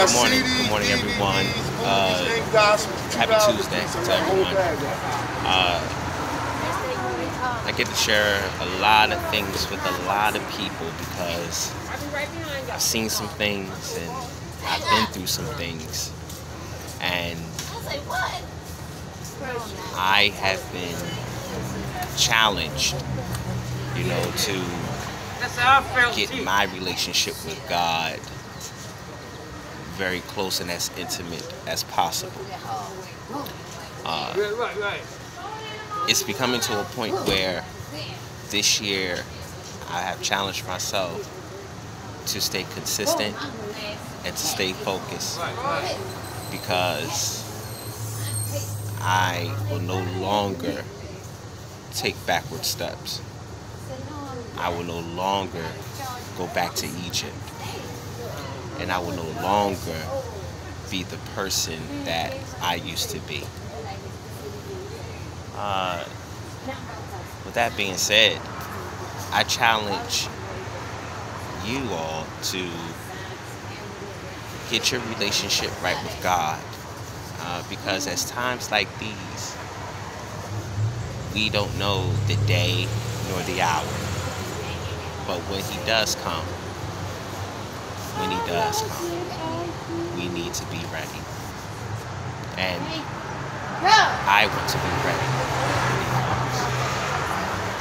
Good morning. Good morning, everyone. Uh, happy Tuesday to everyone. Uh, I get to share a lot of things with a lot of people because I've seen some things and I've been through some things. And I have been challenged, you know, to get my relationship with God very close and as intimate as possible. Uh, it's becoming to a point where this year I have challenged myself to stay consistent and to stay focused because I will no longer take backward steps. I will no longer go back to Egypt and I will no longer be the person that I used to be. Uh, with that being said, I challenge you all to get your relationship right with God. Uh, because as times like these, we don't know the day nor the hour. But when He does come, when he does come. We need to be ready. And I want to be ready.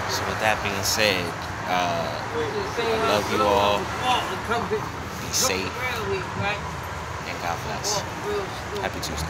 So with that being said, uh, I love you all. Be safe. And God bless. Happy Tuesday.